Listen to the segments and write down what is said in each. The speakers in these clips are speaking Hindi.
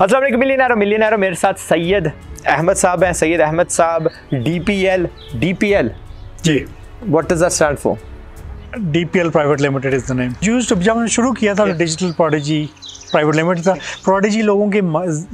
असलम मिलियनर मिलियनर मेरे साथ सैयद अहमद साहब हैं। सैयद अहमद साहब D P L D P L ji. What is the stand for D P L private limited is the name use जब मैंने शुरू किया था डिजिटल प्रोडिजी प्राइवेट लिमिटेड था प्रोडिजी लोगों के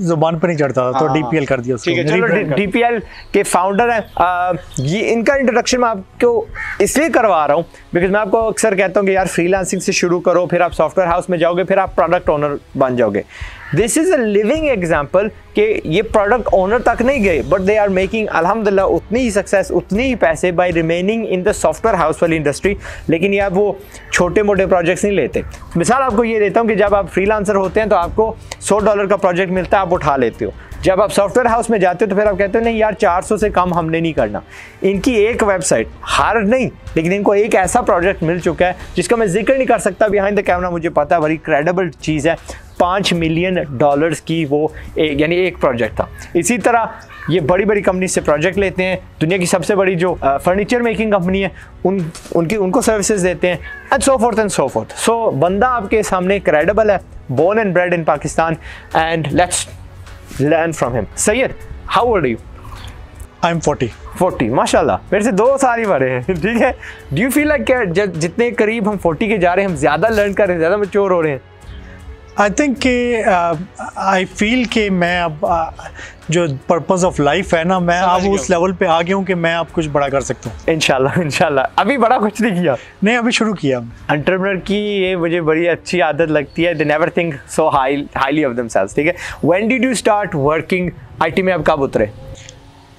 ज़ुबान पर नहीं चढ़ता था तो डी पी एल कर दिया ठीक है चलो डी पी एल के फाउंडर हैं। ये इनका इंट्रोडक्शन मैं आपको इसलिए करवा रहा हूँ बिकॉज़ मैं आपको अक्सर कहता हूँ कि यार फ्रीलांसिंग से शुरू करो फिर आप सॉफ्टवेयर हाउस में जाओगे फिर आप प्रोडक्ट ओनर बन जाओगे। This is a living example कि ये प्रोडक्ट ओनर तक नहीं गए बट दे आर मेकिंग अलहमदिल्ला उतनी ही सक्सेस उतनी ही पैसे by remaining in the software house वाली इंडस्ट्री लेकिन ये आप वो छोटे मोटे प्रोजेक्ट्स नहीं लेते। मिसाल आपको ये देता हूँ कि जब आप फ्रीलांसर होते हैं तो आपको सौ डॉलर का प्रोजेक्ट मिलता है, आप उठा लेते हो। जब आप सॉफ्टवेयर हाउस में जाते हो तो फिर आप कहते हो, नहीं यार 400 से कम हमने नहीं करना। इनकी एक वेबसाइट हार नहीं, लेकिन इनको एक ऐसा प्रोजेक्ट मिल चुका है जिसका मैं ज़िक्र नहीं कर सकता बिहाइंड द कैमरा मुझे पता है, बड़ी क्रेडिबल चीज़ है। पाँच मिलियन डॉलर्स की वो यानी एक प्रोजेक्ट था। इसी तरह ये बड़ी बड़ी कंपनी से प्रोजेक्ट लेते हैं। दुनिया की सबसे बड़ी जो फर्नीचर मेकिंग कंपनी है उन उनकी उनको सर्विसेज़ देते हैं and so forth and so forth so बंदा आपके सामने क्रेडिबल है born and bred in Pakistan and let's learn from him Syed how old you I am 40 40 माशाल्लाह मेरे से दो साल ही बड़े हैं ठीक है? डू यू फील लाइक जितने करीब हम 40 के जा रहे हैं हम ज़्यादा लर्न कर रहे हैं ज़्यादा मच्योर हो रहे हैं? आई थिंक कि आई फील कि मैं अब uh, जो पर्पज ऑफ़ लाइफ है ना मैं अब उस लेवल पे आ गया हूँ कि मैं अब कुछ बड़ा कर सकता हूँ। इनशाला इनशाला अभी बड़ा कुछ नहीं किया। नहीं अभी शुरू किया अंटरप्रनर की ये मुझे बड़ी अच्छी आदत लगती है। They never think so high highly of themselves ठीक है? When did you start working IT में अब कब उतरे?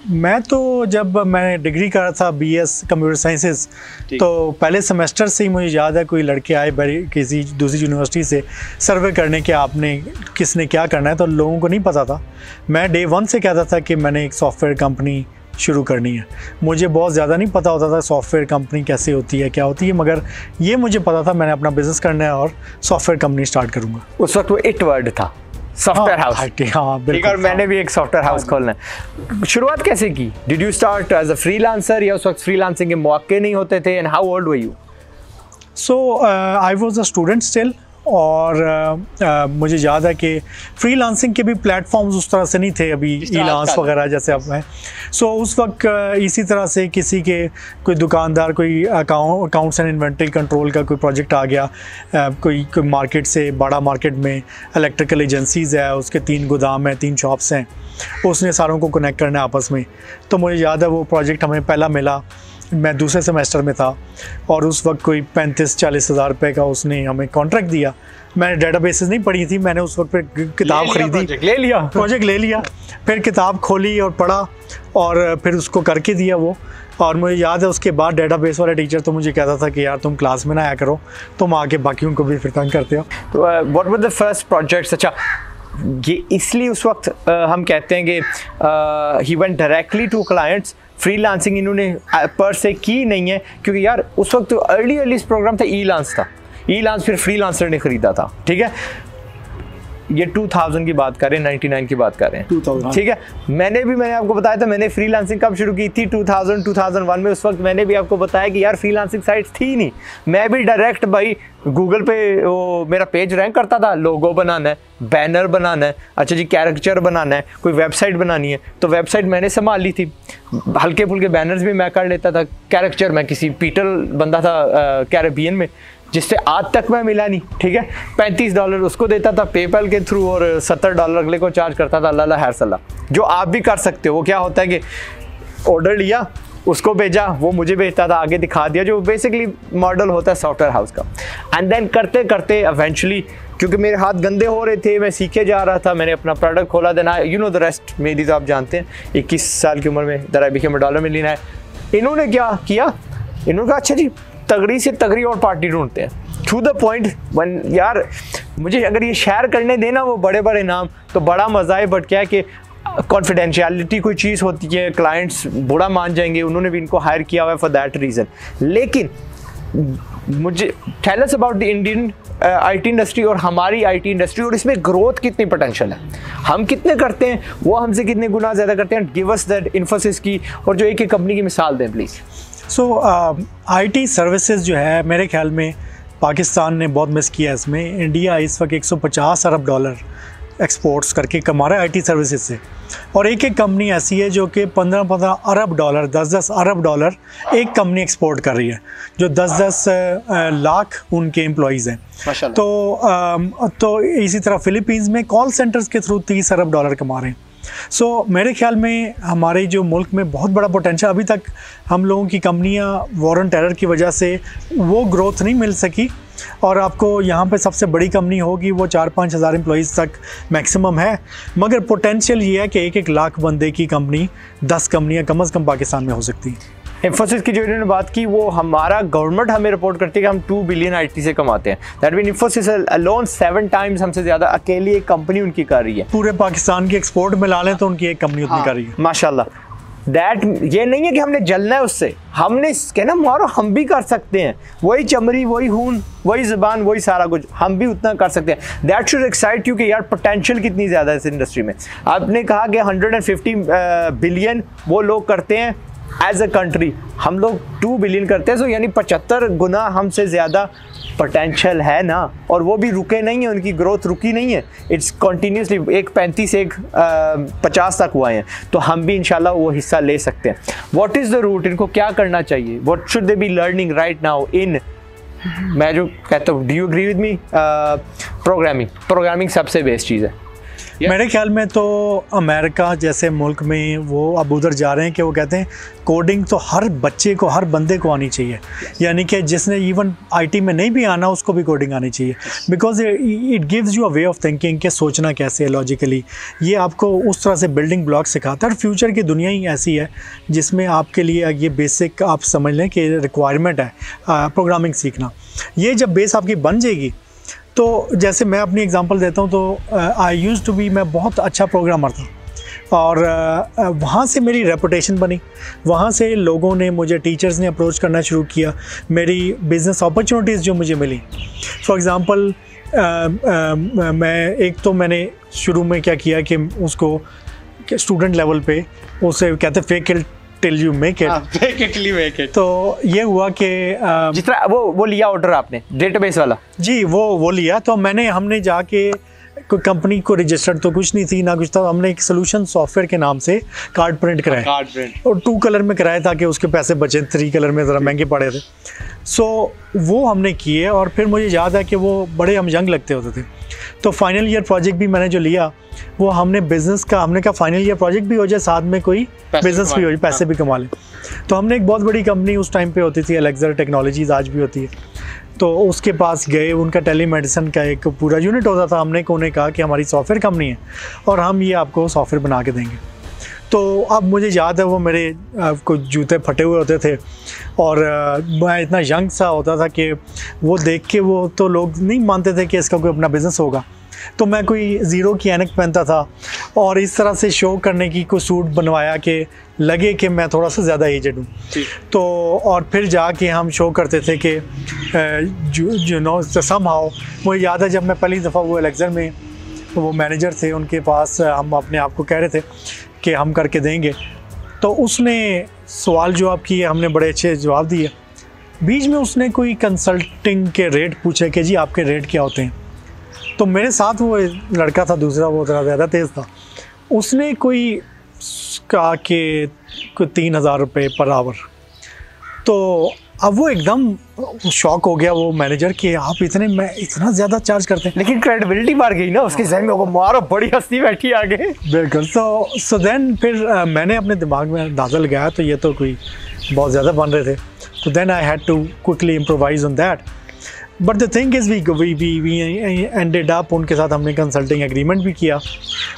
मैं तो जब मैं डिग्री कर रहा था बी एस कंप्यूटर साइंसेज तो पहले सेमेस्टर से ही मुझे याद है कोई लड़के आए बड़ी किसी दूसरी यूनिवर्सिटी से सर्वे करने के आपने किसने क्या करना है तो लोगों को नहीं पता था। मैं डे वन से कहता था कि मैंने एक सॉफ्टवेयर कंपनी शुरू करनी है। मुझे बहुत ज़्यादा नहीं पता होता था सॉफ्टवेयर कंपनी कैसे होती है क्या होती है मगर ये मुझे पता था मैंने अपना बिज़नेस करना है और सॉफ्टवेयर कंपनी स्टार्ट करूँगा। उस वक्त वो इट वर्ड था। सॉफ्टवेयर हाउस हाँ है और मैंने भी एक सॉफ्टवेयर हाउस खोलना है। शुरुआत कैसे की? Did you start as a freelancer या उस वक्त फ्री लांसिंग के मौके नहीं होते थे? And how old were you so I was a student still और आ, आ, मुझे याद है कि फ्री लांसिंग के भी प्लेटफॉर्म्स उस तरह से नहीं थे अभी ई लांस वगैरह जैसे अब हैं। सो so, उस वक्त इसी तरह से किसी के कोई दुकानदार कोई account accounts and inventory control का कोई प्रोजेक्ट आ गया आ, कोई कोई मार्केट से बड़ा मार्केट में इलेक्ट्रिकल एजेंसीज़ है उसके तीन गोदाम हैं तीन शॉप्स हैं उसने सारों को कनेक्ट करना है आपस में। तो मुझे याद है वो प्रोजेक्ट हमें पहला मिला। मैं दूसरे सेमेस्टर में था और उस वक्त कोई पैंतीस चालीस हज़ार रुपये का उसने हमें कॉन्ट्रैक्ट दिया। मैंने डाटा बेसिस नहीं पढ़ी थी मैंने उस वक्त फिर किताब खरीदी। ले लिया। प्रोजेक्ट ले लिया फिर किताब खोली और पढ़ा और फिर उसको करके दिया वो। और मुझे याद है उसके बाद डेटा बेस वाला टीचर तो मुझे कहता था कि यार तुम क्लास में ना आया करो तुम आके बाकियों को भी फिर तंग करते हो। तो what were the first projects अच्छा ये इसलिए उस वक्त uh, हम कहते हैं कि he went directly to clients freelancing इन्होंने पर से की नहीं है, क्योंकि यार, उस वक्त अर्ली अर्ली प्रोग्राम था ई लांस था। ई लांस फिर फ्रीलांसर ने खरीदा था, ठीक है? ये 2000 की बात कर रहे हैं 99 की बात कर। रहे हैं ठीक है? मैंने भी मैंने आपको बताया था मैंने फ्रीलांसिंग कब शुरू की थी? 2000 2001 में। उस वक्त मैंने भी आपको बताया कि यार फ्रीलांसिंग साइट्स थी नहीं। मैं भी डायरेक्ट भाई गूगल पे वो मेरा पेज रैंक करता था लोगो बनाना है बैनर बनाना है अच्छा जी कैरेक्टर बनाना है कोई वेबसाइट बनानी है। तो वेबसाइट मैंने संभाल ली थी। हल्के फुल्के बैनर्स भी मैं कर लेता था। कैरेक्टर मैं किसी पीटर बंदा था कैरेबियन में। जिससे आज तक मैं मिला नहीं, ठीक है? पैंतीस डॉलर उसको देता था पेपल के थ्रू और सत्तर डॉलर अगले को चार्ज करता था, अल्लाह हर सलाह। जो आप भी कर सकते हो, वो क्या होता है कि ऑर्डर लिया, उसको भेजा, वो मुझे भेजता था, आगे दिखा दिया, जो बेसिकली मॉडल होता है सॉफ्टवेयर हाउस का। एंड देन करते करते एवेंचुअली क्योंकि मेरे हाथ गंदे हो रहे थे, मैं सीखे जा रहा था, मैंने अपना प्रोडक्ट खोला देना यू नो द रेस्ट मेरी तो आप जानते हैं, इक्कीस साल की उम्र में दरा बिके में डॉलर में लेना है इन्होंने क्या किया? इन्होंने कहा अच्छा जी तगड़ी से तगड़ी और पार्टी ढूंढते हैं। टू द पॉइंट वन यार, मुझे अगर ये शेयर करने देना वो बड़े बड़े नाम तो बड़ा मज़ा है बट क्या है कि कॉन्फिडेंशियलिटी कोई चीज़ होती है क्लाइंट्स बुरा मान जाएँगे, उन्होंने भी इनको हायर किया हुआ है फॉर दैट रीज़न लेकिन, मुझे tell us about the Indian IT industry और हमारी आईटी इंडस्ट्री और इसमें ग्रोथ कितनी पोटेंशियल है। हम कितने करते हैं, वो हमसे कितने गुना ज़्यादा करते हैं गिव अस दैट इन्फोसिस की, और जो एक एक कंपनी की मिसाल दें प्लीज़ सो आईटी सर्विसेज़ जो है मेरे ख्याल में पाकिस्तान ने बहुत मिस किया इसमें। इंडिया इस वक्त 150 अरब डॉलर एक्सपोर्ट्स करके कमा रहा है आईटी सर्विसेज़ से। और एक एक कंपनी ऐसी है जो कि पंद्रह पंद्रह अरब डॉलर दस दस अरब डॉलर एक कंपनी एक्सपोर्ट कर रही है जो दस दस लाख उनके एम्प्लॉयज़ हैं। तो तो इसी तरह फिलीपींस में कॉल सेंटर्स के थ्रू तीस अरब डॉलर कमा रहे हैं। सो so, मेरे ख्याल में हमारे जो मुल्क में बहुत बड़ा पोटेंशियल अभी तक हम लोगों की कंपनियाँ वॉरन टेरर की वजह से वो ग्रोथ नहीं मिल सकी। और आपको यहाँ पे सबसे बड़ी कंपनी होगी वो चार पाँच हज़ार एम्प्लॉज़ तक मैक्सिमम है। मगर पोटेंशियल ये है कि एक एक लाख बंदे की कंपनी दस कंपनियाँ कम अज़ कम पाकिस्तान में हो सकती हैं। इन्फोसिस की जो इन्होंने बात की वो हमारा गवर्नमेंट हमें रिपोर्ट करती है कि हम टू बिलियन आईटी से कमाते हैं। That mean Infosys alone seven times हमसे ज़्यादा अकेली एक कंपनी उनकी कर रही है। पूरे पाकिस्तान की एक्सपोर्ट में ला लें तो उनकी एक कंपनी उतनी हाँ, कर रही है। माशाल्लाह। दैट ये नहीं है कि हमने जलना है उससे। हमने कहना मारो हम भी कर सकते हैं। वही चमरी वही खून वही ज़बान वही सारा कुछ हम भी उतना कर सकते हैं। दैट शुड एक्साइट यू कि यार पोटेंशियल कितनी ज़्यादा है इस इंडस्ट्री में। आपने कहा कि 150 बिलियन वो लोग करते हैं। एज अ कंट्री हम लोग टू बिलियन करते हैं सो यानी पचहत्तर गुना हमसे ज़्यादा पोटेंशियल है ना। और वो भी रुके नहीं है, उनकी ग्रोथ रुकी नहीं है। इट्स कॉन्टीन्यूसली एक पैंतीस, एक पचास तक हुआ है। तो हम भी इंशाल्लाह वो हिस्सा ले सकते हैं। वॉट इज़ द रूट इनको क्या करना चाहिए? What should they be learning right now in मैं जो कहता हूँ do you agree with me programming programming सबसे बेस्ट चीज़ है। Yeah. मेरे ख्याल में तो अमेरिका जैसे मुल्क में वो अब उधर जा रहे हैं कि वो कहते हैं कोडिंग तो हर बच्चे को हर बंदे को आनी चाहिए. Yes. यानी कि जिसने इवन आईटी में नहीं भी आना उसको भी कोडिंग आनी चाहिए। Because it gives you a way of thinking के सोचना कैसे है लॉजिकली ये आपको उस तरह से बिल्डिंग ब्लॉक सिखाता है और फ्यूचर की दुनिया ही ऐसी है जिसमें आपके लिए ये बेसिक आप समझ लें कि रिक्वायरमेंट है प्रोग्रामिंग सीखना। ये जब बेस आपकी बन जाएगी तो जैसे मैं अपनी एग्जांपल देता हूँ तो आई यूज़ टू बी मैं बहुत अच्छा प्रोग्रामर था। और वहाँ से मेरी रेपुटेशन बनी। वहाँ से लोगों ने मुझे टीचर्स ने अप्रोच करना शुरू किया। मेरी बिज़नेस अपॉर्चुनिटीज़ जो मुझे मिली। फॉर एग्ज़ाम्पल मैं एक तो मैंने शुरू में क्या किया कि उसको स्टूडेंट लेवल पे उसे कहते fake till you make it make it make it तो ये हुआ कि जितना वो वो लिया ऑर्डर आपने डेटाबेस वाला? जी वो वो लिया। तो मैंने हमने जाके कोई कंपनी को रजिस्टर्ड तो कुछ नहीं थी ना कुछ था। हमने एक सोल्यूशन सॉफ्टवेयर के नाम से कार्ड प्रिंट कराए कार्ड प्रिंट और टू कलर में कराए ताकि उसके पैसे बचे। थ्री कलर में ज़रा महँगे पड़े थे। सो so, वो हमने किए और फिर मुझे याद है कि वो बड़े हम जंग लगते होते थे। तो फाइनल ईयर प्रोजेक्ट भी मैंने जो लिया वो हमने बिज़नेस का हमने कहा फाइनल ईयर प्रोजेक्ट भी हो जाए साथ में कोई बिज़नेस भी हो जाए पैसे हाँ। भी कमा लें। तो हमने एक बहुत बड़ी कंपनी उस टाइम पे होती थी अलेक्जर टेक्नोलॉजीज़ आज भी होती है। तो उसके पास गए, उनका टेली मेडिसिन का एक पूरा यूनिट होता था। हमने उन्हें कहा कि हमारी सॉफ्टवेयर कंपनी है और हम ये आपको सॉफ्टवेयर बना के देंगे। तो अब मुझे याद है, वो मेरे कुछ जूते फटे हुए होते थे और मैं इतना यंग सा होता था कि वो देख के वो तो लोग नहीं मानते थे कि इसका कोई अपना बिज़नेस होगा। तो मैं कोई ज़ीरो की एनक पहनता था और इस तरह से शो करने की कोई सूट बनवाया कि लगे कि मैं थोड़ा सा ज़्यादा एजड हूँ। तो और फिर जाके हम शो करते थे कि जो नो सम हाउ मुझे याद है जब मैं पहली दफ़ा वो एलेक्ज़र में वो मैनेजर थे उनके पास हम अपने आप को कह रहे थे कि हम करके देंगे। तो उसने सवाल जवाब किए हमने बड़े अच्छे जवाब दिए। बीच में उसने कोई कंसल्टिंग के रेट पूछे कि जी आपके रेट क्या होते हैं? तो मेरे साथ वो लड़का था दूसरा वो थोड़ा ज़्यादा तेज़ था। उसने कोई कहा कि कोई तीन हज़ार रुपये पर आवर तो अब वो एकदम शॉक हो गया वो मैनेजर कि आप इतने मैं इतना ज़्यादा चार्ज करते हैं। लेकिन क्रेडिबिलिटी मार गई ना उसके जहन में वो मारो बड़ी हस्ती बैठी आगे। बिल्कुल। तो सो देन फिर आ, मैंने अपने दिमाग में अंदाज़ा लगाया तो ये तो कोई बहुत ज़्यादा बन रहे थे। तो then I had to quickly improvise on that but the thing is we we we we ended up उनके साथ हमने कंसल्टिंग एग्रीमेंट भी किया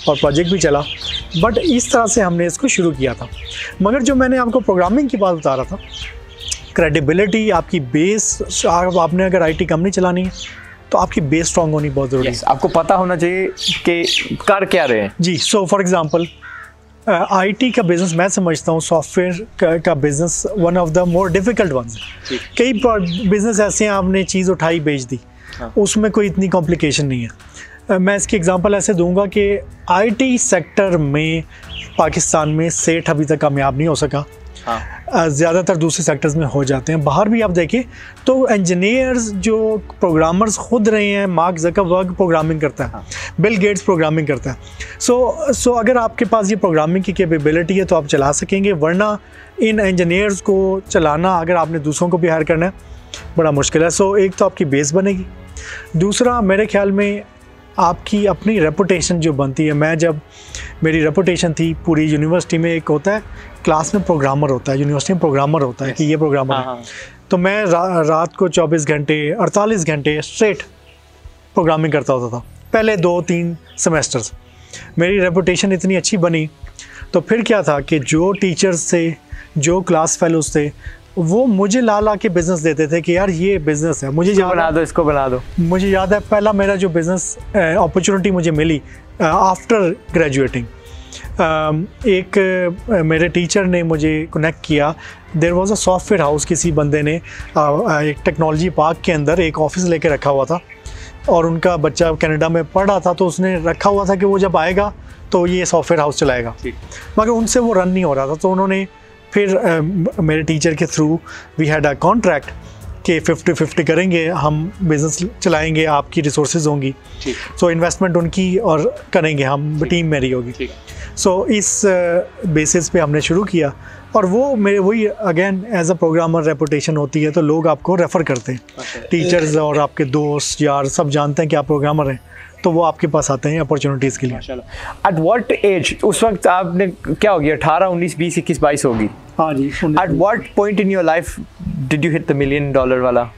और प्रोजेक्ट भी चला। बट इस तरह से हमने इसको शुरू किया था। मगर जो मैंने आपको प्रोग्रामिंग की बात बता रहा था क्रेडिबिलिटी आपकी बेस आपने अगर आईटी कंपनी चलानी है तो आपकी बेस स्ट्रॉन्ग होनी बहुत ज़रूरी है। yes, आपको पता होना चाहिए कि कर क्या रहे हैं। जी सो फॉर एग्जांपल आईटी का बिज़नेस मैं समझता हूँ सॉफ्टवेयर का, का business one of the more difficult ones कई बिज़नेस ऐसे हैं आपने चीज़ उठाई बेच दी। हाँ. उसमें कोई इतनी कॉम्प्लिकेशन नहीं है। मैं इसकी एग्जांपल ऐसे दूँगा कि आईटी सेक्टर में पाकिस्तान में सेठ अभी तक कामयाब नहीं हो सका। हाँ. ज़्यादातर दूसरे सेक्टर्स में हो जाते हैं। बाहर भी आप देखें तो इंजीनियर्स जो प्रोग्रामर्स खुद रहे हैं मार्क जकरबर्ग प्रोग्रामिंग करता है बिल गेट्स प्रोग्रामिंग करता है। सो so, सो so अगर आपके पास ये प्रोग्रामिंग की कैपेबिलिटी है तो आप चला सकेंगे वरना इन इंजीनियर्स को चलाना अगर आपने दूसरों को भी हायर करना है बड़ा मुश्किल है। सो so, एक तो आपकी बेस बनेगी। दूसरा मेरे ख्याल में आपकी अपनी रेपुटेशन जो बनती है। मैं जब मेरी रेपुटेशन थी पूरी यूनिवर्सिटी में एक होता है क्लास में प्रोग्रामर होता है यूनिवर्सिटी में प्रोग्रामर होता है कि ये प्रोग्रामर है। हाँ, हाँ। तो मैं रा, रात को 24 घंटे 48 घंटे स्ट्रेट प्रोग्रामिंग करता होता था। पहले दो तीन सेमेस्टर्स मेरी रेपुटेशन इतनी अच्छी बनी तो फिर क्या था कि जो टीचर्स थे जो क्लास फेलोज थे वो मुझे ला ला के बिज़नेस देते थे कि यार ये बिज़नेस है। मुझे याद बना दो इसको बना दो। मुझे याद है पहला मेरा जो बिज़नेस अपॉर्चुनिटी मुझे मिली आफ्टर ग्रेजुएटिंग एक मेरे टीचर ने मुझे कनेक्ट किया। There was a software house किसी बंदे ने एक टेक्नोलॉजी पार्क के अंदर एक ऑफ़िस लेके रखा हुआ था। और उनका बच्चा कनाडा में पढ़ रहा था तो उसने रखा हुआ था कि वो जब आएगा तो ये सॉफ्टवेयर हाउस चलाएगा। मगर उनसे वो रन नहीं हो रहा था तो उन्होंने फिर uh, मेरे टीचर के through we had a contract कि फिफ्टी फिफ्टी करेंगे हम बिज़नेस चलाएँगे आपकी रिसोर्सेज होंगी। सो इन्वेस्टमेंट so, उनकी और करेंगे हम टीम मेरी होगी। सो so, इस बेसिस पे हमने शुरू किया और वो मेरे वही again as a programmer reputation होती है तो लोग आपको रेफ़र करते हैं। टीचर्स और आपके दोस्त यार सब जानते हैं कि आप प्रोग्रामर हैं। तो वो आपके पास आते हैं अपॉर्चुनिटीज़ के लिए। एट वॉट एज उस वक्त आपने क्या हो गया? अठारह उन्नीस बीस इक्कीस बाईस होगी। हाँ जी at what point in your life did you hit the million dollar वाला?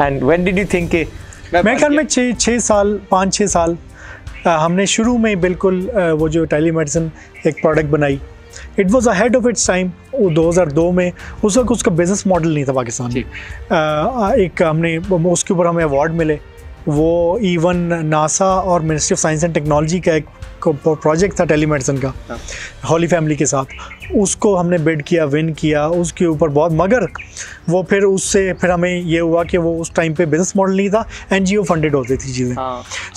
And when did you think के मैं ख्याल में छः छः साल पाँच छः साल आ, हमने शुरू में बिल्कुल आ, वो जो टेली मेडिसिन एक प्रोडक्ट बनाई। It was ahead of its time वो 2002 में। उस वक्त उसका बिज़नेस मॉडल नहीं था पाकिस्तान में। एक हमने उसके ऊपर हमें अवार्ड मिले। वो इवन नासा और ministry of science and technology का एक प्रोजेक्ट था टेलीमेडिसन का हॉली हाँ। फैमिली के साथ। उसको हमने बिड किया विन किया उसके ऊपर बहुत मगर वो फिर उससे फिर हमें ये हुआ कि वो उस टाइम पे बिज़नेस मॉडल नहीं था एनजीओ फंडेड होती थी चीज़ें।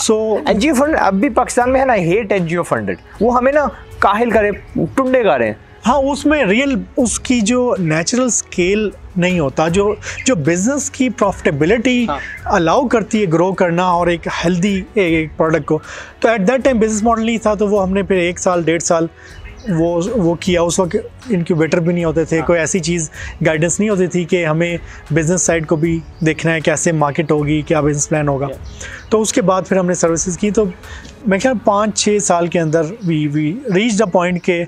सो एन एनजीओ फंड अब भी पाकिस्तान में है ना हेट एनजीओ फंडेड वो हमें ना काहिल करे टुंडे कर रहे हैं। हाँ उसमें रियल उसकी जो नेचुरल स्केल नहीं होता जो जो बिज़नेस की प्रॉफिटेबिलिटी अलाउ हाँ. करती है ग्रो करना और एक हेल्दी एक प्रोडक्ट को तो at that time business model नहीं था तो वो हमने फिर एक साल डेढ़ साल वो वो किया उस वक्त इनक्यूबेटर भी नहीं होते थे हाँ. कोई ऐसी चीज़ गाइडेंस नहीं होती थी कि हमें बिज़नेस साइड को भी देखना है कैसे मार्केट होगी क्या बिज़नेस प्लान होगा तो उसके बाद फिर हमने सर्विसेज़ की तो मैं ख्याल पाँच छः साल के अंदर we we reach the point के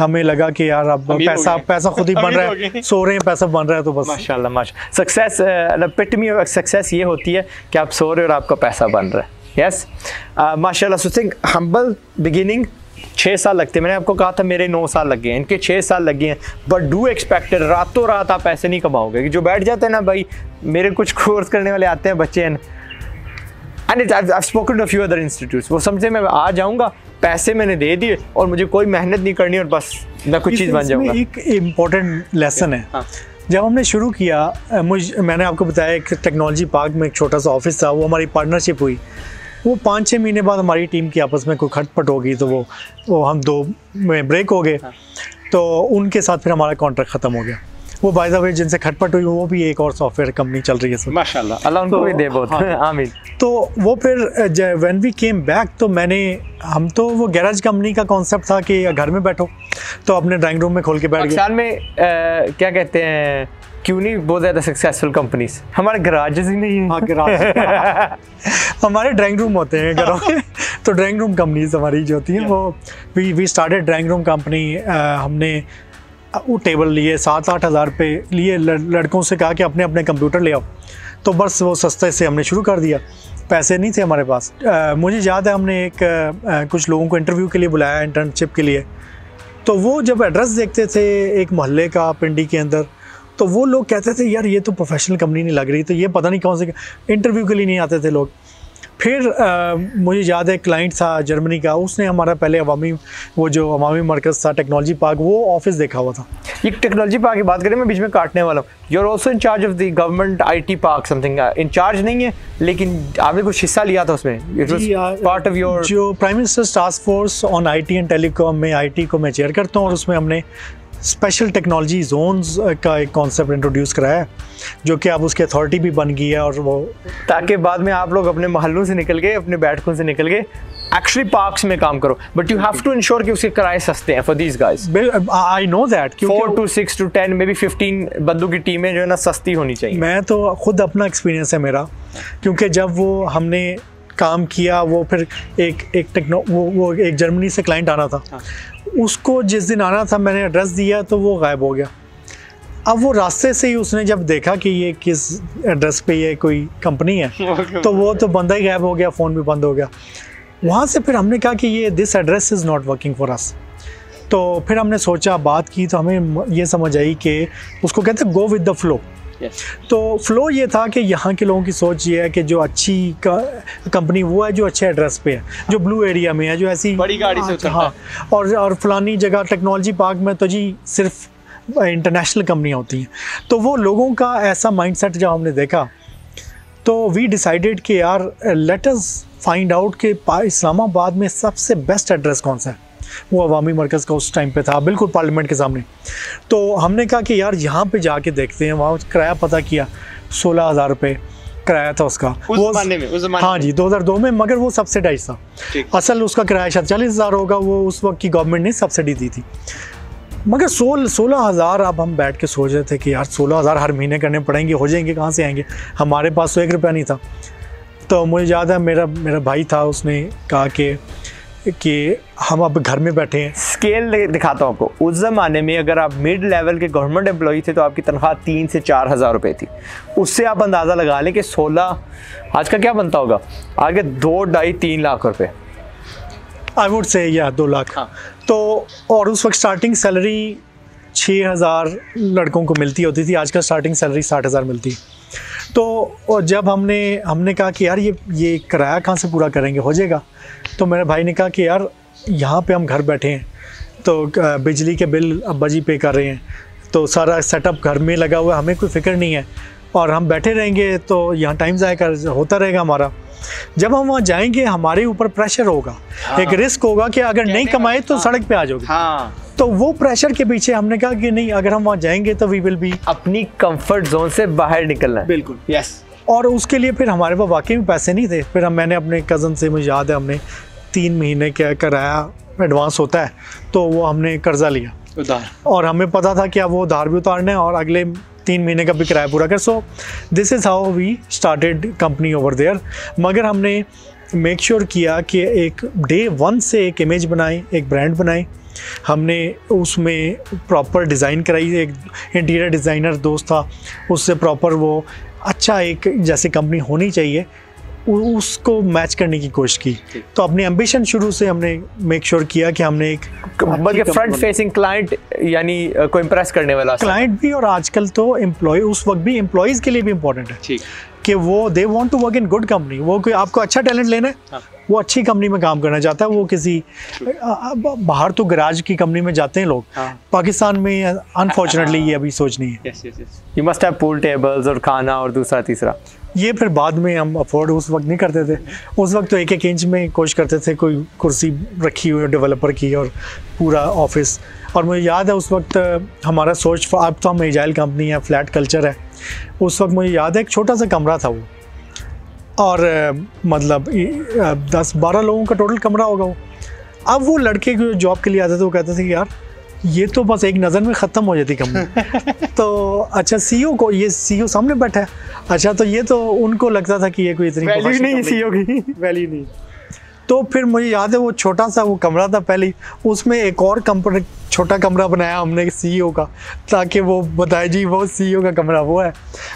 हमें लगा कि यार अब पैसा पैसा खुद ही बन रहा है सो रहे हैं पैसा बन रहा है तो बस। माशाल्लाह माशा सक्सेस पिटमी ऑफ़ सक्सेस ये होती है कि आप सो रहे हो और आपका पैसा बन रहा है। यस माशाल्लाह सो थिंक हम्बल बिगिनिंग छः साल लगते मैंने आपको कहा था मेरे नौ साल लगे हैं। इनके छः साल लगे हैं। बट डू एक्सपेक्टेड रातों रात आप पैसे नहीं कमाओगे। जो बैठ जाते हैं ना भाई मेरे कुछ कोर्स करने वाले आते हैं बच्चे हैं and I spoken to few other institute वो समझे मैं आ जाऊँगा पैसे मैंने दे दिए और मुझे कोई मेहनत नहीं करनी और बस मैं कुछ चीज़ बन जाऊँगा। एक इम्पोर्टेंट लेसन है। हाँ। जब हमने शुरू किया मुझ मैंने आपको बताया एक टेक्नोलॉजी पार्क में एक छोटा सा ऑफ़िस था वो हमारी पार्टनरशिप हुई। वो पाँच छः महीने बाद हमारी टीम की आपस में कोई खटपट हो गई तो वो वो हम दो में ब्रेक हो गए। हाँ। तो उनके साथ फिर हमारा कॉन्ट्रैक्ट ख़त्म हो गया। वो बाय द वे जिनसे खटपट हुई वो भी एक और सॉफ्टवेयर कंपनी चल रही है माशाल्लाह। अल्लाह उनको तो, भी दे बहुत। हाँ, आमीन। तो वो फिर व्हेन वी केम बैक तो मैंने हम तो वो गैराज कंपनी का कॉन्सेप्ट था कि घर में बैठो तो अपने ड्राइंग रूम में खोल के बैठ गए। में आ, क्या कहते हैं क्यों नहीं बहुत ज़्यादा सक्सेसफुल कंपनीज़ हमारे गराजेस ही नहीं है। हाँ गराज हमारे ड्राइंग रूम होते हैं घरों में। तो ड्राइंग रूम कंपनीज़ हमारी जो होती हैं वो we we started drawing room company हमने वो टेबल लिए सात आठ हज़ार पे लिए लड़कों से कहा कि अपने अपने कंप्यूटर ले आओ। तो बस वो सस्ते से हमने शुरू कर दिया। पैसे नहीं थे हमारे पास। आ, मुझे याद है हमने एक आ, कुछ लोगों को इंटरव्यू के लिए बुलाया इंटर्नशिप के लिए। तो वो जब एड्रेस देखते थे एक मोहल्ले का पिंडी के अंदर तो वो लोग कहते थे यार ये तो प्रोफेशनल कंपनी नहीं लग रही। तो ये पता नहीं कौन से इंटरव्यू के लिए नहीं आते थे लोग। फिर आ, मुझे याद है क्लाइंट था जर्मनी का उसने हमारा पहले अवामी वो जो अवामी मरकज़ था टेक्नोलॉजी पार्क वो ऑफ़िस देखा हुआ था। ये टेक्नोलॉजी पार्क की बात करें मैं बीच में काटने वाला हूँ। You are also in charge of the government I T park something in charge नहीं है लेकिन आपने कुछ हिस्सा लिया था उसमें। पार्ट ऑफ़ योर जो prime minister task force on I T and telecom में आई टी को मैं चेयर करता हूँ और उसमें हमने स्पेशल टेक्नोलॉजी जोन्स का एक कॉन्सेप्ट इंट्रोड्यूस कराया है जो कि अब उसकी अथॉरिटी भी बन गई है और वो ताकि बाद में आप लोग अपने मोहल्लों से निकल के अपने बैठकों से निकल के एक्चुअली पार्क्स में काम करो। But you have to ensure कि उसके किराए सस्ते हैं for these guys I know that four two six two ten maybe fifteen बंदों की टीमें जो है ना सस्ती होनी चाहिए। मैं तो खुद अपना एक्सपीरियंस है मेरा क्योंकि जब वो हमने काम किया वो फिर एक एक टेक्नो वो वो एक जर्मनी से क्लाइंट आना था। हाँ। उसको जिस दिन आना था मैंने एड्रेस दिया तो वो गायब हो गया। अब वो रास्ते से ही उसने जब देखा कि ये किस एड्रेस पे ये कोई कंपनी है तो वो तो बंदा ही गायब हो गया फ़ोन भी बंद हो गया। वहाँ से फिर हमने कहा कि ये this address is not working for us तो फिर हमने सोचा बात की तो हमें ये समझ आई कि उसको कहते गो विद द फ्लो तो फ्लो ये था कि यहाँ के लोगों की सोच ये है कि जो अच्छी कंपनी वो है जो अच्छे एड्रेस पे है जो ब्लू एरिया में है जो ऐसी बड़ी गाड़ी से उतरता हाँ और और फलानी जगह टेक्नोलॉजी पार्क में तो जी सिर्फ़ इंटरनेशनल कंपनियाँ होती हैं। तो वो लोगों का ऐसा माइंडसेट जब हमने देखा तो वी डिसाइडेड कि यार लेट अस फाइंड आउट कि इस्लामाबाद में सबसे बेस्ट एड्रेस कौन सा है। वो अवामी मरकज़ का उस टाइम पे था बिल्कुल पार्लियामेंट के सामने। तो हमने कहा कि यार यहाँ पे जाके देखते हैं वहाँ किराया पता किया सोलह हज़ार रुपये किराया था उसका। उस वो- ज़माने में, उस ज़माने हाँ। जी 2002 में मगर वो सब्सिडाइज था। असल उसका किराया शायद चालीस हज़ार होगा वो उस वक्त की गवर्नमेंट ने सब्सिडी दी थी। मगर सोल सोलह हज़ार अब हम बैठ के सोच रहे थे कि यार सोलह हज़ार हर महीने करने पड़ेंगे हो जाएँगे कहाँ से आएँगे? हमारे पास तो एक रुपया नहीं था। तो मुझे याद है मेरा मेरा भाई था उसने कहा कि कि हम अब घर में बैठे हैं। स्केल दिखाता हूँ आपको। उस ज़माने में अगर आप मिड लेवल के गवर्नमेंट एम्प्लॉई थे तो आपकी तनख्वाह तीन से चार हज़ार रुपये थी। उससे आप अंदाज़ा लगा लें कि सोलह आज का क्या बनता होगा? आगे दो ढाई तीन लाख रुपए। आई वुड से या दो लाख। हाँ। तो और उस वक्त स्टार्टिंग सैलरी छः हज़ार लड़कों को मिलती होती थी। आजकल स्टार्टिंग सैलरी साठ हज़ार मिलती। है तो जब हमने हमने कहा कि यार ये ये किराया कहाँ से पूरा करेंगे? हो जाएगा। तो मेरे भाई ने कहा कि यार यहाँ पे हम घर बैठे हैं। तो बिजली के बिल अब्बा जी पे कर रहे हैं। तो सारा सेटअप घर में लगा हुआ है हमें कोई फ़िक्र नहीं है। और हम बैठे रहेंगे तो यहाँ टाइम ज़ाया होता रहेगा हमारा। जब हम वहाँ जाएँगे हमारे ऊपर प्रेशर होगा। हाँ। एक रिस्क होगा कि अगर नहीं कमाए तो सड़क पे आ जाओगे। हाँ। तो वो प्रेशर के पीछे हमने कहा कि नहीं अगर हम वहाँ जाएँगे तो वी विल बी अपनी कंफर्ट जोन से बाहर निकलना है। बिल्कुल यस और उसके लिए फिर हमारे पास वाकई में पैसे नहीं थे। फिर हम मैंने अपने कज़न से मुझे याद है हमने तीन महीने का किराया एडवांस होता है तो वो हमने कर्जा लिया। उधार। और हमें पता था कि अब वो उधार भी उतारना है और अगले तीन महीने का भी किराया पूरा कर। So this is how we started company over there मगर हमने मेक श्योर sure किया कि एक डे वन से एक इमेज बनाई एक ब्रांड बनाई। हमने उसमें प्रॉपर डिज़ाइन कराई एक इंटीरियर डिज़ाइनर दोस्त था उससे प्रॉपर वो अच्छा एक जैसे कंपनी होनी चाहिए उसको मैच करने की कोशिश की। तो अपने एम्बिशन शुरू से हमने मेक श्योर sure किया कि हमने एक बल्कि फ्रंट फेसिंग क्लाइंट यानी को इम्प्रेस करने वाला क्लाइंट भी और आजकल तो एम्प्लॉय उस वक्त भी एम्प्लॉयज़ के लिए भी इम्पोर्टेंट है। कि वो they want to work in good company वो कोई आपको अच्छा टैलेंट लेना है हाँ। वो अच्छी कंपनी में काम करना चाहता है वो किसी बाहर तो गराज की कंपनी में जाते हैं लोग। हाँ। पाकिस्तान में अनफॉर्चुनेटली ये अभी सोच नहीं है। Yes yes yes you must have pool tables और खाना और दूसरा तीसरा। ये फिर बाद में हम अफोर्ड उस वक्त नहीं करते थे। उस वक्त तो एक एक इंच में कोशिश करते थे कोई कुर्सी रखी हुई डेवलपर की और पूरा ऑफ़िस और मुझे याद है उस वक्त हमारा सोच अब तो हम एजाइल कंपनी है फ्लैट कल्चर है। उस वक्त मुझे याद है एक छोटा सा कमरा था वो। और मतलब दस बारह लोगों का टोटल कमरा होगा वो। अब वो लड़के जो जॉब के लिए आते थे वो कहते थे कि यार ये तो बस एक नज़र में ख़त्म हो जाती कंपनी तो अच्छा सीईओ को ये सीईओ सामने बैठा है। अच्छा तो ये तो उनको लगता था कि ये कोई इतनी वैल्यू नहीं सीईओ सी होगी वैल्यू नहीं। तो फिर मुझे याद है वो छोटा सा वो कमरा था पहले उसमें एक और कमरा छोटा कमरा बनाया हमने सीईओ का ताकि वो बताए जी वो सीईओ का कमरा वो है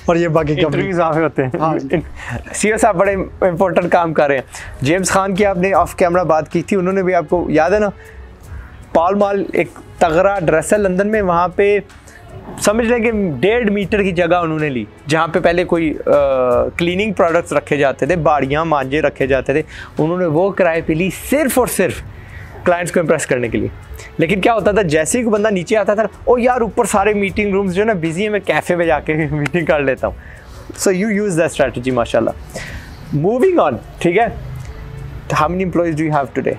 और ये बाकी कंपनी इंटरव्यूज़ पे होते हैं। सीओ साहब बड़े इंपॉर्टेंट काम कर रहे हैं। जेम्स खान की आपने ऑफ़ कैमरा बात की थी उन्होंने भी आपको याद है ना पॉल माल एक तगड़ा ड्रेस है लंदन में वहाँ पे समझ लें कि डेढ़ मीटर की जगह उन्होंने ली जहाँ पे पहले कोई आ, क्लीनिंग प्रोडक्ट्स रखे जाते थे बाड़ियाँ मांझे रखे जाते थे उन्होंने वो किराए पे ली सिर्फ़ और सिर्फ़ क्लाइंट्स को इम्प्रेस करने के लिए। लेकिन क्या होता था जैसे ही कोई बंदा नीचे आता था ओ यार ऊपर सारे मीटिंग रूम्स जो है ना बिज़ी है मैं कैफ़े में जाके मीटिंग कर लेता हूँ। So you use that strategy माशाल्लाह। मूविंग ऑन ठीक है? How many employees do you have today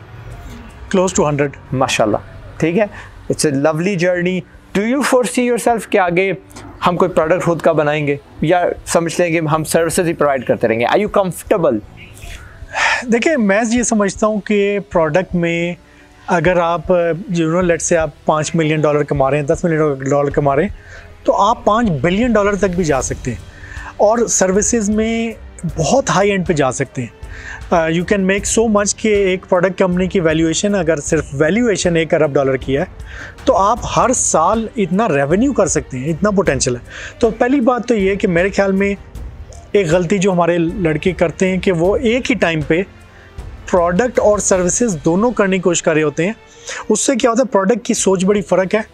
close to hundred माशाल्लाह ठीक है? It's a lovely journey do you foresee yourself के आगे हम कोई प्रोडक्ट खुद का बनाएँगे? या समझ लेंगे हम सर्विसेज़ ही प्रोवाइड करते रहेंगे? आई यू कंफर्टेबल देखिए, मैं ये समझता हूँ कि प्रोडक्ट में अगर आप यू नो लेट से आप पाँच मिलियन डॉलर कमा रहे हैं, दस मिलियन डॉलर कमा रहे हैं तो आप पाँच बिलियन डॉलर तक भी जा सकते हैं। और सर्विसेज़ में बहुत हाई एंड पे जा सकते हैं। You can make so much कि एक प्रोडक्ट कंपनी की वैल्यूएशन अगर सिर्फ़ वैल्यूएशन एक अरब डॉलर की है तो आप हर साल इतना रेवेन्यू कर सकते हैं, इतना पोटेंशियल है। तो पहली बात तो ये है कि मेरे ख्याल में एक गलती जो हमारे लड़के करते हैं कि वो एक ही टाइम पे प्रोडक्ट और सर्विसेज़ दोनों करने की कोशिश कर रहे होते हैं। उससे क्या होता है प्रोडक्ट की सोच बड़ी फ़र्क है।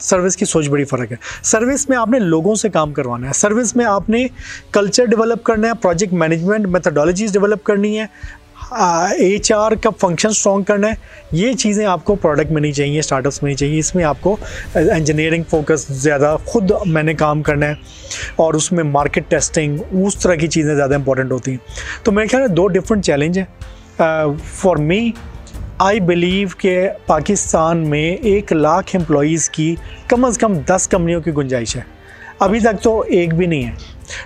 सर्विस की सोच बड़ी फ़र्क है। सर्विस में आपने लोगों से काम करवाना है। सर्विस में आपने कल्चर डेवलप करना है, प्रोजेक्ट मैनेजमेंट मेथडोलॉजीज डेवलप करनी है एच आर का फ़ंक्शन स्ट्रॉन्ग करना है। ये चीज़ें आपको प्रोडक्ट में नहीं चाहिए स्टार्टअप्स में नहीं चाहिए। इसमें आपको इंजीनियरिंग फोकस ज़्यादा, खुद मैंने काम करना है और उसमें मार्केट टेस्टिंग उस तरह की चीज़ें ज़्यादा इंपॉर्टेंट होती हैं। तो मेरे ख्याल में दो डिफरेंट चैलेंज हैं। फॉर मी आई बिलीव के पाकिस्तान में एक लाख एम्प्लॉज़ की कम अज़ कम दस कंपनियों की गुंजाइश है। अभी तक तो एक भी नहीं है।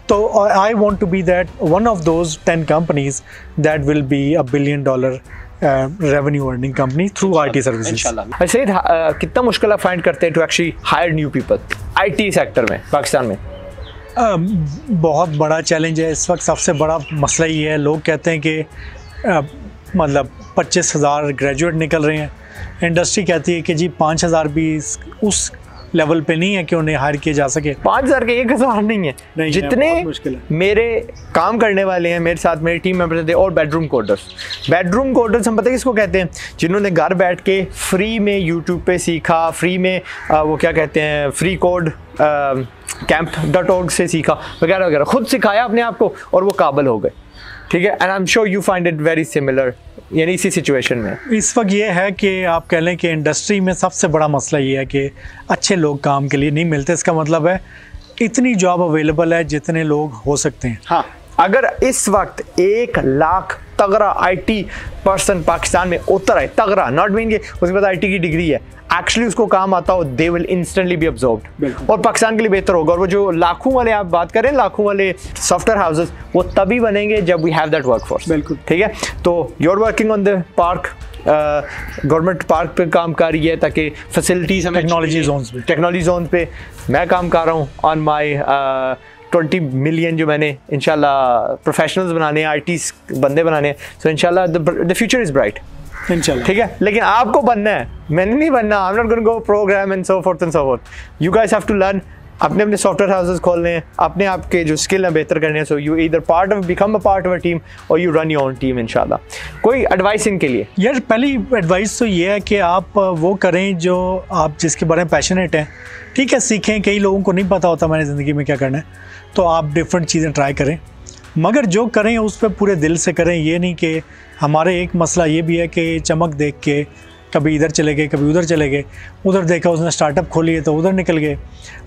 तो I want to be that one of those ten companies that will be a billion dollar revenue earning company through I T service वैसे कितना मुश्किल फाइंड करते हैं to actually hire new people I T sector में पाकिस्तान में? uh, बहुत बड़ा चैलेंज है। इस वक्त सबसे बड़ा मसला ये है। लोग कहते हैं कि uh, मतलब पच्चीस हज़ार ग्रेजुएट निकल रहे हैं। इंडस्ट्री कहती है कि जी पाँच हज़ार भी उस लेवल पे नहीं है कि उन्हें हायर किया जा सके। पाँच हज़ार के एक हज़ार नहीं है। नहीं जितने है। मेरे काम करने वाले हैं मेरे साथ मेरे टीम मेंबर्स थे और बेडरूम कोडर्स बेडरूम कोडर्स हम पता है किसको कहते हैं? जिन्होंने घर बैठ के फ्री में यूट्यूब पे सीखा फ्री में आ, वो क्या कहते हैं free code camp dot org से सीखा वगैरह वगैरह। खुद सिखाया अपने आप को और वो काबल हो गए। ठीक है? And I am sure you find it very similar यानी इसी सिचुएशन में। इस वक्त ये है कि आप कह लें कि इंडस्ट्री में सबसे बड़ा मसला ये है कि अच्छे लोग काम के लिए नहीं मिलते। इसका मतलब है इतनी जॉब अवेलेबल है जितने लोग हो सकते हैं। हाँ। अगर इस वक्त एक लाख तगड़ा आईटी पर्सन पाकिस्तान में उतर आए तगड़ा नॉट मीन के उसके बाद आईटी की डिग्री है एक्चुअली उसको काम आता हो they will instantly be observe और पाकिस्तान के लिए बेहतर होगा। और वो जो लाखों वाले आप बात करें लाखों वाले सॉफ्टवेयर हाउसेस वो तभी बनेंगे जब we have that work force बिल्कुल। ठीक है? तो you're working on the park government park पे काम कर रही है ताकि फैसिलिटीज़ टेक्नोलॉजी जोन पे। टेक्नोलॉजी जोन पे मैं काम कर रहा हूँ ऑन माई ट्वेंटी मिलियन जो मैंने इनशाला प्रोफेशनल्स बनाने हैं आर बंदे बनाने हैं सो इनशाला द फ्यूचर इज़ ब्राइट ठीक है? लेकिन आपको बनना है। मैंने नहीं बनना। I am not going go program and so forth and so forth you guys have to learn अपने अपने सॉफ्टवेयर हाउसेस खोलने हैं अपने आप के जो स्किल हैं बेहतर करने हैं सो यू इधर part of become a part of a team और you run your own team इंशाल्लाह। कोई एडवाइस इनके लिए? यार पहली एडवाइस तो ये है कि आप वो करें जो आप जिसके बारे में पैशनेट हैं। ठीक है सीखें। कई लोगों को नहीं पता होता मैंने ज़िंदगी में क्या करना है। तो आप डिफरेंट चीज़ें ट्राई करें। मगर जो करें, उस पर पूरे दिल से करें। ये नहीं कि हमारे एक मसला ये भी है कि चमक देख के कभी इधर चले गए, कभी उधर चले गए। उधर देखा, उसने स्टार्टअप खोली है तो उधर निकल गए।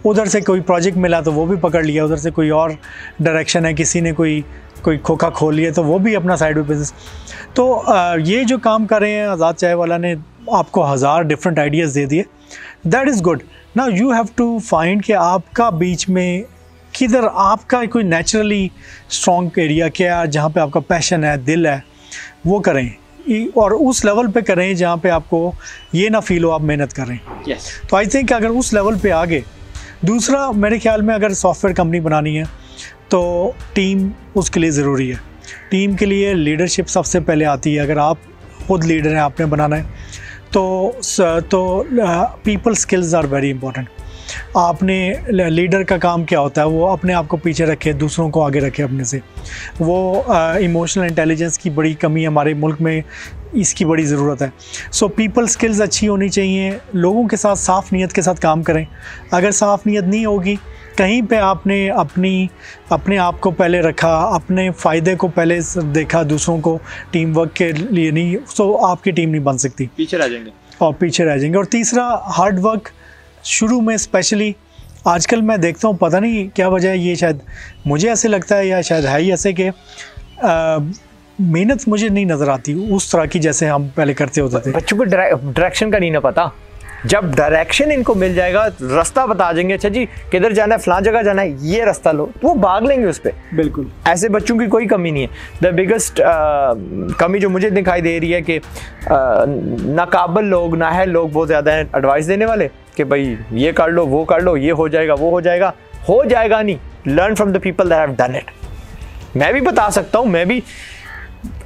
उधर से कोई प्रोजेक्ट मिला तो वो भी पकड़ लिया। उधर से कोई और डायरेक्शन है, किसी ने कोई कोई खोखा खोल लिया तो वो भी अपना साइड बिज़नेस तो ये जो काम कर रहे हैं आज़ाद चाय वाला ने आपको हज़ार डिफरेंट आइडियाज़ दे दिए। That is good now you have to find कि आपका बीच में किधर आपका कोई नेचुरली स्ट्रॉन्ग एरिया क्या है जहाँ पे आपका पैशन है दिल है वो करें। और उस लेवल पे करें जहाँ पे आपको ये ना फील हो आप मेहनत करें। Yes. तो आई थिंक अगर उस लेवल पे आगे दूसरा मेरे ख्याल में अगर सॉफ्टवेयर कंपनी बनानी है तो टीम उसके लिए ज़रूरी है। टीम के लिए लीडरशिप सबसे पहले आती है। अगर आप खुद लीडर हैं आपने बनाना है तो तो people skills are very important आपने लीडर का काम क्या होता है? वो अपने आप को पीछे रखे दूसरों को आगे रखे अपने से। वो इमोशनल इंटेलिजेंस की बड़ी कमी हमारे मुल्क में इसकी बड़ी ज़रूरत है। सो पीपल स्किल्स अच्छी होनी चाहिए। लोगों के साथ साफ़ नीयत के साथ काम करें। अगर साफ़ नीयत नहीं होगी कहीं पे आपने अपनी अपने आप को पहले रखा अपने फ़ायदे को पहले देखा दूसरों को टीम वर्क के लिए नहीं तो आपकी टीम नहीं बन सकती। पीछे रह जाएँगे। और पीछे रह जाएँगे। और तीसरा हार्ड वर्क शुरू में स्पेशली आजकल मैं देखता हूँ, पता नहीं क्या वजह है ये शायद, मुझे ऐसे लगता है या शायद है ही ऐसे कि मेहनत मुझे नहीं नज़र आती उस तरह की जैसे हम पहले करते होते थे। बच्चों को डायरेक्शन का नहीं ना पता। जब डायरेक्शन इनको मिल जाएगा रास्ता बता देंगे अच्छा जी किधर जाना है फलां जगह जाना है ये रास्ता लो। तो वो भाग लेंगे उस पर बिल्कुल। ऐसे बच्चों की कोई कमी नहीं है। द बिगेस्ट कमी जो मुझे दिखाई दे रही है कि नाकाबल लोग नाहल लोग बहुत ज़्यादा हैं एडवाइस देने वाले कि भाई ये कर लो वो कर लो ये हो जाएगा वो हो जाएगा। हो जाएगा नहीं। Learn from the people that have done it मैं भी बता सकता हूँ मैं भी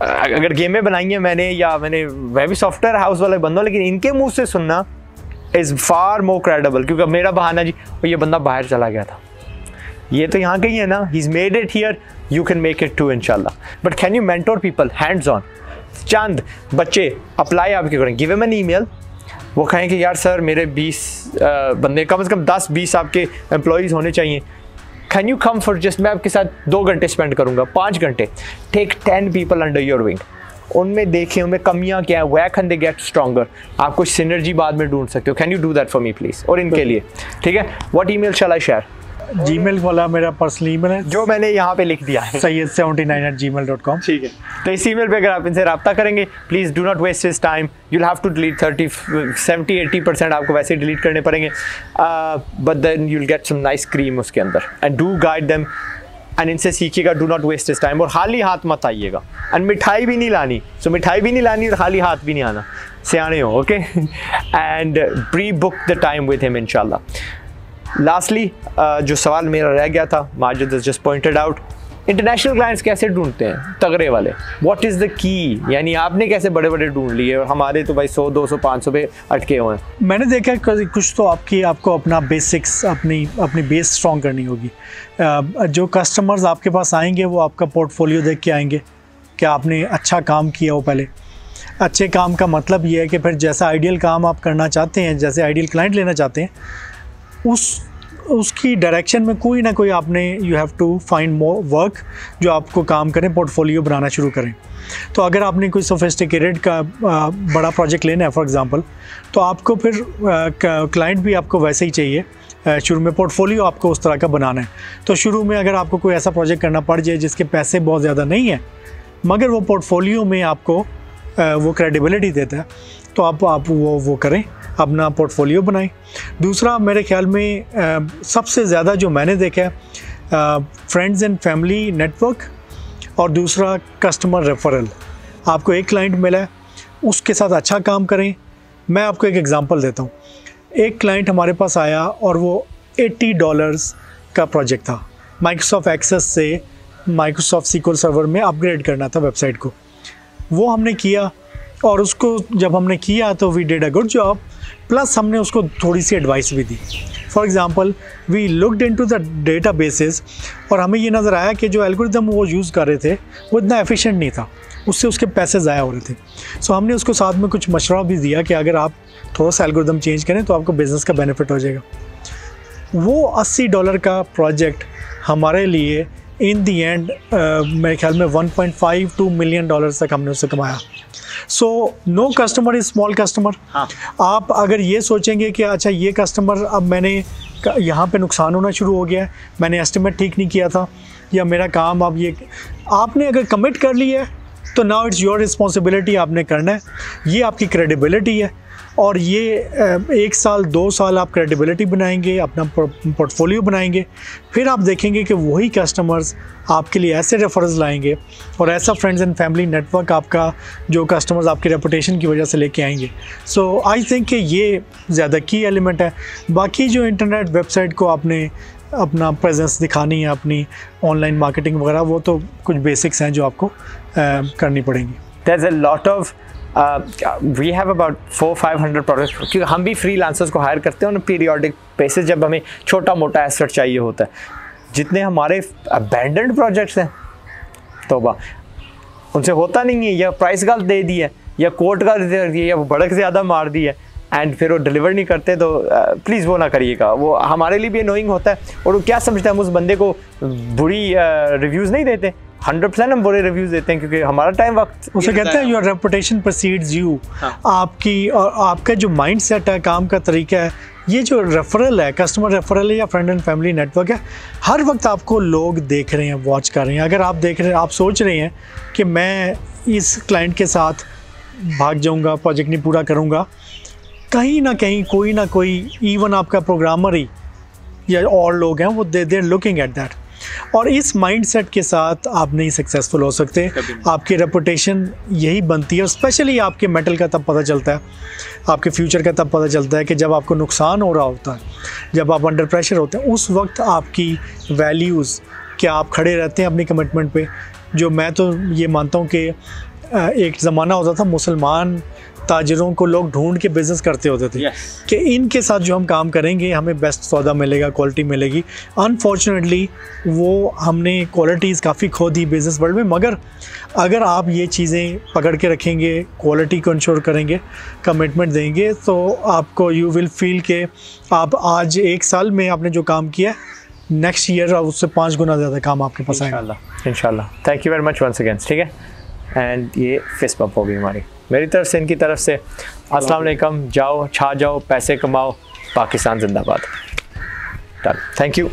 अगर गेमें बनाई हैं मैंने या मैंने मैं भी सॉफ्टवेयर हाउस वाले बंदा लेकिन इनके मुँह से सुनना इज़ फार मोर क्रेडिबल क्योंकि मेरा बहाना जी ये बंदा बाहर चला गया था। ये तो यहाँ का ही ना he is made it here you can make it to इनशाला but can you mentor people hands on चंद, बच्चे अप्लाई आप आपके करें। Give M N E mail वो कहें कि यार सर मेरे 20 बंदे, कम से कम 10-20 आपके एम्प्लॉयज़ होने चाहिए। Can you come for just मैं आपके साथ दो घंटे स्पेंड करूँगा, पाँच घंटे। Take ten people under your wing उनमें देखें उनमें कमियाँ क्या है why can they get stronger आप कुछ सिनर्जी बाद में ढूंढ सकते हो। Can you do that for me please और इनके लिए। ठीक है? What email shall I share Gmail वाला मेरा पर्सनल ईमेल है। जो मैंने यहाँ पे लिख दिया है। Syed seventy nine eight Gmail dot com ठीक है। तो इस ईमेल पे अगर आप इनसे रब्ता करेंगे please do not waste his time you'll have to delete thirty seventy eighty percent आपको वैसे डिलीट करने पड़ेंगे। But then you'll get some nice cream उसके अंदर। And do guide them and इनसे सीखिएगा do not waste his time और खाली हाथ मत आइएगा। एंड मिठाई भी नहीं लानी। सो so, मिठाई भी नहीं लानी और खाली हाथ भी नहीं आना। सियाने हो okay and pre book the time with him इनशाला लास्टली जो सवाल मेरा रह गया था Majid just pointed out international clients कैसे ढूंढते हैं? तगड़े वाले। व्हाट इज़ द की यानी आपने कैसे बड़े बड़े ढूंढ लिए और हमारे तो भाई सौ, दो सौ, पाँच सौ पे अटके हुए हैं। मैंने देखा कुछ तो आपकी, आपको अपना बेसिक्स अपनी अपनी बेस स्ट्रॉन्ग करनी होगी। जो कस्टमर्स आपके पास आएँगे, वो आपका पोर्टफोलियो देख के आएँगे कि आपने अच्छा काम किया हो पहले। अच्छे काम का मतलब ये है कि फिर जैसा आइडियल काम आप करना चाहते हैं, जैसे आइडियल क्लाइंट लेना चाहते हैं, उस उसकी डायरेक्शन में कोई ना कोई आपने you have to find more work जो आपको काम करें पोर्टफोलियो बनाना शुरू करें। तो अगर आपने कोई सोफिस्टिकेटेड का बड़ा प्रोजेक्ट लेना है फॉर एग्जांपल तो आपको फिर क्लाइंट भी आपको वैसे ही चाहिए। शुरू में पोर्टफोलियो आपको उस तरह का बनाना है। तो शुरू में अगर आपको कोई ऐसा प्रोजेक्ट करना पड़ जाए जिसके पैसे बहुत ज़्यादा नहीं है, मगर वो पोर्टफोलियो में आपको वो क्रेडिबिलिटी देता है तो आप आप वो वो करें अपना पोर्टफोलियो बनाएँ। दूसरा मेरे ख्याल में आ, सबसे ज़्यादा जो मैंने देखा है फ्रेंड्स एंड फैमिली नेटवर्क और दूसरा कस्टमर रेफरल आपको एक क्लाइंट मिला है उसके साथ अच्छा काम करें। मैं आपको एक एग्ज़ाम्पल देता हूँ। एक क्लाइंट हमारे पास आया और वो 80 डॉलर्स का प्रोजेक्ट था। माइक्रोसॉफ्ट एक्सेस से माइक्रोसॉफ्ट सीक्वल सर्वर में अपग्रेड करना था वेबसाइट को। वो हमने किया और उसको जब हमने किया तो we did a good job plus हमने उसको थोड़ी सी एडवाइस भी दी. For example we looked into the databases और हमें ये नज़र आया कि जो एल्गोरिदम वो यूज़ कर रहे थे वो इतना एफिशिएंट नहीं था. उससे उसके पैसे ज़ाया हो रहे थे. सो so, हमने उसको साथ में कुछ मशवरा भी दिया कि अगर आप थोड़ा सा एल्गोरिदम चेंज करें तो आपको बिज़नेस का बेनिफिट हो जाएगा. वो 80 डॉलर का प्रोजेक्ट हमारे लिए इन दी एंड मेरे ख्याल में 1.5 टू मिलियन डॉलर तक हमने उससे कमाया. So no customer is small customer आप अगर ये सोचेंगे कि अच्छा ये कस्टमर अब मैंने यहाँ पे नुकसान होना शुरू हो गया है मैंने एस्टिमेट ठीक नहीं किया था या मेरा काम अब ये आपने अगर कमिट कर लिया है तो नाउ इट्स योर रिस्पॉन्सिबिलिटी आपने करना है। ये आपकी क्रेडिबिलिटी है। और ये एक साल दो साल आप क्रेडिबिलिटी बनाएँगे अपना पोर्टफोलियो बनाएँगे फिर आप देखेंगे कि वही कस्टमर्स आपके लिए ऐसे रेफरेंस लाएँगे और ऐसा फ्रेंड्स एंड फैमिली नेटवर्क आपका जो कस्टमर्स आपकी रेपुटेशन की वजह से लेके आएँगे। सो आई थिंक कि ये ज़्यादा की एलिमेंट है। बाकी जो इंटरनेट वेबसाइट को आपने अपना प्रेजेंस दिखानी है अपनी ऑनलाइन मार्केटिंग वगैरह वो तो कुछ बेसिक्स हैं जो आपको आ, करनी पड़ेंगी। There's of we have about four five hundred products क्योंकि हम भी फ्री लांसर्स को हायर करते हैं उन्हें पीरियोडिक बेसिस जब हमें छोटा मोटा एसेट चाहिए होता है। जितने हमारे अबेंडेंड प्रोजेक्ट्स हैं तो उनसे होता नहीं है। या प्राइस गलत दे दी है, या कोर्ट का दे दिया या वो भड़क ज़्यादा मार दी है एंड फिर वो डिलीवर नहीं करते तो प्लीज़ वो ना करिएगा वो हमारे लिए भी अनोइंग होता है, और वो क्या समझते हैं? हम उस बंदे को बुरी रिव्यूज़ नहीं देते। हंड्रेड परसेंट हम बुरे रिव्यूज़ देते हैं क्योंकि हमारा टाइम वक्त उसे कहते हैं योर रेपुटेशन प्रोसीड्स यू आपकी और आपका जो माइंड सेट है काम का तरीका है ये जो रेफरल है कस्टमर रेफरल है या फ्रेंड एंड फैमिली नेटवर्क है हर वक्त आपको लोग देख रहे हैं वॉच कर रहे हैं। अगर आप देख रहे हैं आप सोच रहे हैं कि मैं इस क्लाइंट के साथ भाग जाऊँगा प्रोजेक्ट नहीं पूरा करूँगा कहीं ना कहीं कोई ना कोई इवन आपका प्रोग्रामर ही या और लोग हैं वो they they're looking at that और इस माइंडसेट के साथ आप नहीं सक्सेसफुल हो सकते। आपकी रेपुटेशन यही बनती है और स्पेशली आपके मेटल का तब पता चलता है। आपके फ्यूचर का तब पता चलता है कि जब आपको नुकसान हो रहा होता है जब आप अंडर प्रेशर होते हैं उस वक्त आपकी वैल्यूज़ क्या आप खड़े रहते हैं अपनी कमिटमेंट पे? जो मैं तो ये मानता हूँ कि एक ज़माना होता था मुसलमान ताजरों को लोग ढूंढ के बिज़नेस करते होते थे। Yes. कि इनके साथ जो हम काम करेंगे हमें बेस्ट सौदा मिलेगा क्वालिटी मिलेगी। अनफॉर्चुनेटली वो हमने क्वालिटीज़ काफ़ी खो दी बिज़नेस वर्ल्ड में मगर अगर आप ये चीज़ें पकड़ के रखेंगे क्वालिटी को इंश्योर करेंगे कमिटमेंट देंगे तो आपको यू विल फील के आप आज एक साल में आपने जो काम किया नेक्स्ट ईयर उससे पाँच गुना ज़्यादा काम आपके पास आएगा। इंशाल्लाह thank you very much once again ठीक है? एंड ये फेस पम्प होगी हमारी। मेरी तरफ़ से, इनकी तरफ़ से। अस्सलाम वालेकुम। जाओ, छा जाओ, पैसे कमाओ। पाकिस्तान जिंदाबाद। Thank you